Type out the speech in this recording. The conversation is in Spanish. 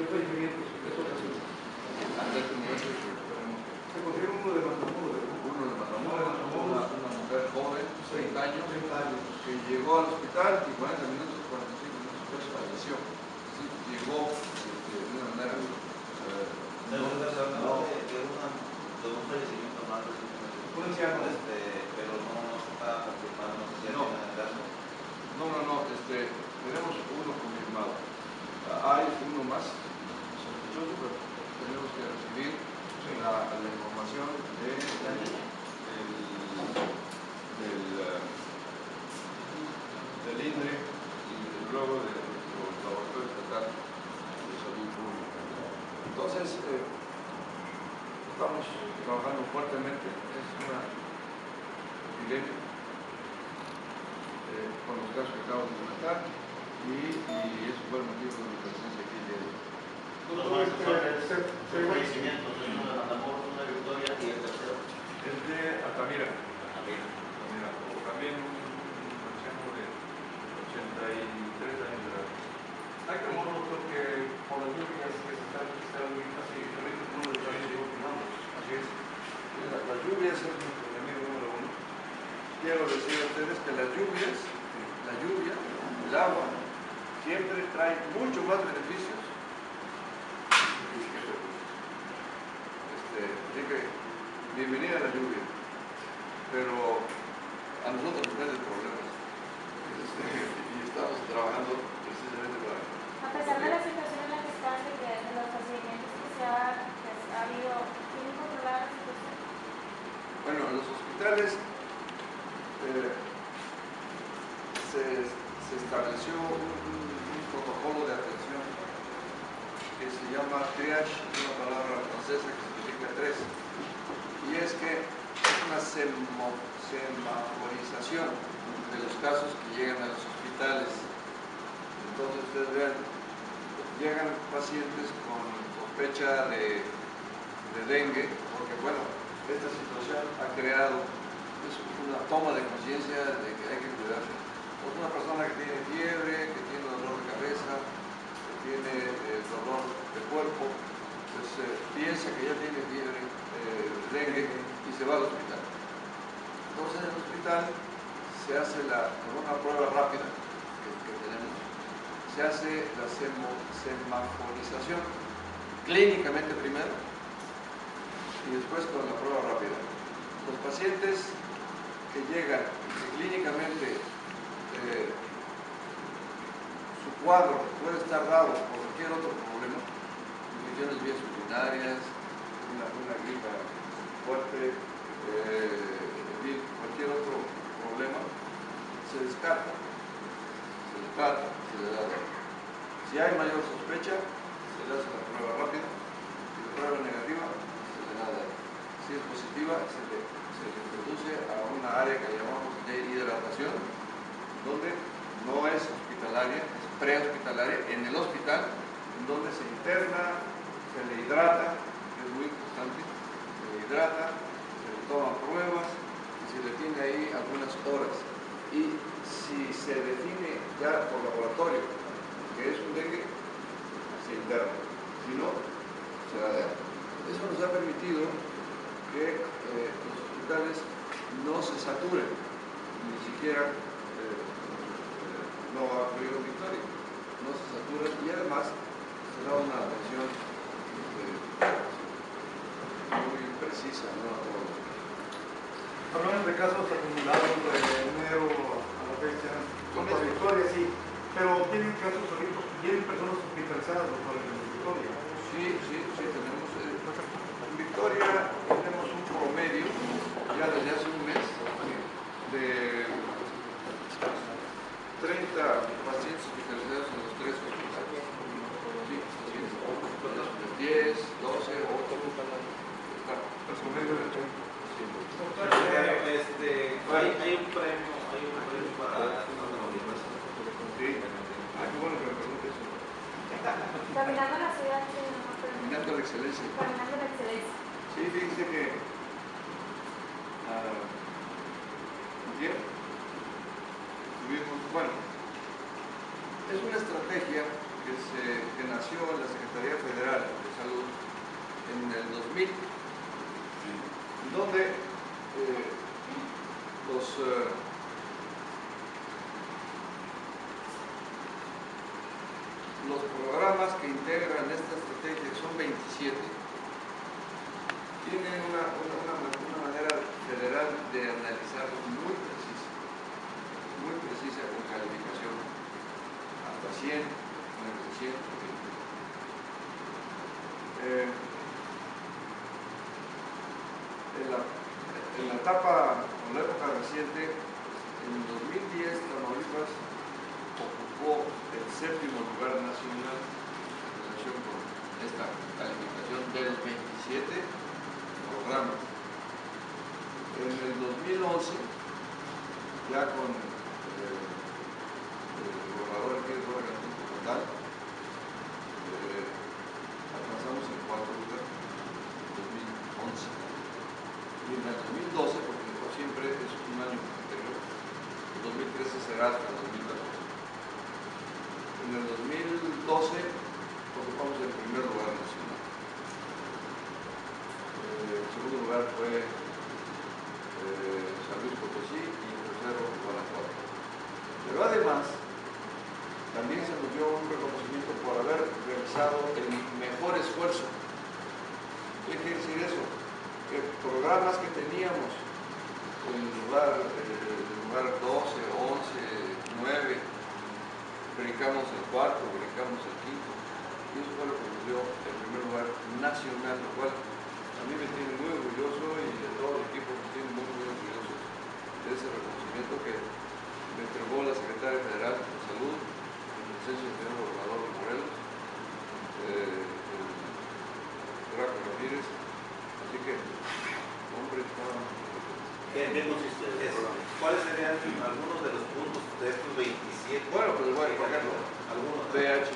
¿Qué fallecimientos en esta ocasión? Hasta este momento esperemos Se considera uno de Matamoros, uno de Matamoros, una, una mujer joven, 30 años, 30 años. que llegó al hospital y 40 minutos, 45 minutos después falleció. Sí, llegó este, de una manera eh, Se no, nos hablaba no, de, de, una, de un fallecimiento más recientemente. Un anciano. Este, pero no, no se está confirmando, no sé si ya No. tienen el caso. no, no, no, este, tenemos uno confirmado. Ah, Hay uno más sospechoso, pero tenemos que recibir la, la información de, del, del, eh, del INDRE y luego de los laboratorios estatal de salud pública. Entonces, eh, estamos trabajando fuertemente, es una epidemia eh, con los casos que acabo de comentar y, y eso fue el motivo de mi presencia aquí de hoy. El tercero. Es de Altamira. Altamira, también un un anciano de 83 años de edad. hay temor, doctor, que por las lluvias que se están registrando casi también el número de casos confirmados. Así es. Mira, Las lluvias es nuestro enemigo número uno. Quiero decir a ustedes que las lluvias, la lluvia, el agua, siempre trae mucho más beneficios. Este, así que, bienvenida a la lluvia. Pero a nosotros nos trae problemas. Este, y estamos trabajando precisamente para A pesar de la situación en la que están, de, que, de los procedimientos que se ha, que ha habido, ¿tienen controlada la situación? Bueno, en los hospitales eh, se, se estableció un, un- un protocolo de atención que se llama triage, es una palabra francesa que significa tres, y es que es una semaforización de los casos que llegan a los hospitales. Entonces ustedes vean, llegan pacientes con sospecha de de dengue, porque bueno, esta situación ha creado es una toma de conciencia de que hay que cuidarse. Una persona que tiene fiebre, que tiene dolor de cabeza, que tiene eh, dolor de cuerpo, pues eh, piensa que ya tiene fiebre, eh, dengue y se va al hospital. Entonces en el hospital se hace la, con una prueba rápida que, tenemos, se hace la semaforización clínicamente primero y después con la prueba rápida. Los pacientes que llegan clínicamente eh, su cuadro puede estar dado por cualquier otro problema, infecciones vías urinarias, una, una gripa fuerte, eh, cualquier otro problema, se descarta, se descarta, se le da. Si hay mayor sospecha, se le hace la prueba rápida, si la prueba es negativa, se le da. Si es positiva, se le, se le introduce a una área que llamamos de hidratación, donde no es hospitalaria, es prehospitalaria, en el hospital, donde se interna, se le hidrata, que es muy importante, se le hidrata, se le toman pruebas y se le tiene ahí algunas horas. Y si se define ya por laboratorio que es un dengue, se interna. Si no, se da de alta. Eso nos ha permitido que eh, los hospitales no se saturen, ni siquiera eh, eh, no ha ocurrido Victoria, no se saturan y además se da una atención muy precisa ¿no? Hablamos de casos acumulados de enero a la fecha, con la Victoria, sí, pero tienen casos ahorita, tienen personas hospitalizadas por el Victoria. Sí, sí, sí, tenemos. eh, en Victoria tenemos un promedio, ya desde hace un mes, de 30 pacientes hospitalizados en los tres hospitales. Sí, así es. De 10, 12, 8. Está. El promedio de 30. Sí. Este, hay, hay un premio, hay un premio para Sí. Ah, qué bueno que me preguntes. Caminando la ciudad, Caminando la excelencia. caminando la excelencia. Sí, fíjense que ah, ayer tuvimos, bueno, es una estrategia que, se, que nació en la Secretaría de 2000, donde eh, los, eh, los programas que integran esta estrategia, son 27, tienen una, una, una- manera federal de analizarlos muy precisa, muy precisa con calificación, hasta 100, menos de 100. Eh, en, en la etapa, en la época reciente, en 2010 Tamaulipas ocupó el séptimo lugar nacional en relación con esta calificación de los 27 programas. En el 2011, ya con eh, el gobernador aquí de Puebla Cantón como tal, eh, alcanzamos el cuarto lugar en 2011. Y en el 2012, porque no siempre es un año anterior, el 2013 será hasta el 2014. En el 2012 ocupamos el primer lugar nacional. Eh, el segundo lugar fue eh, San Luis Potosí y el tercero Guanajuato. Pero además, también se nos dio un reconocimiento por haber realizado el mejor esfuerzo. ¿Qué quiere decir eso? Que programas que teníamos en el lugar, eh, el lugar 12, 11, 9, brincamos el cuarto, brincamos el quinto. Y eso fue lo que nos dio el primer lugar nacional, lo cual a mí me tiene muy orgulloso y de todo el equipo me tiene muy, muy orgulloso de ese reconocimiento que me entregó la Secretaria Federal de Salud, en presencia del señor gobernador de Morelos, eh, el Draco Ramírez. Así que, hombre, estaba... ¿Qué consiste el programa? ¿Cuáles serían algunos de los puntos de estos 27? Bueno, pues bueno, por ejemplo, algunos.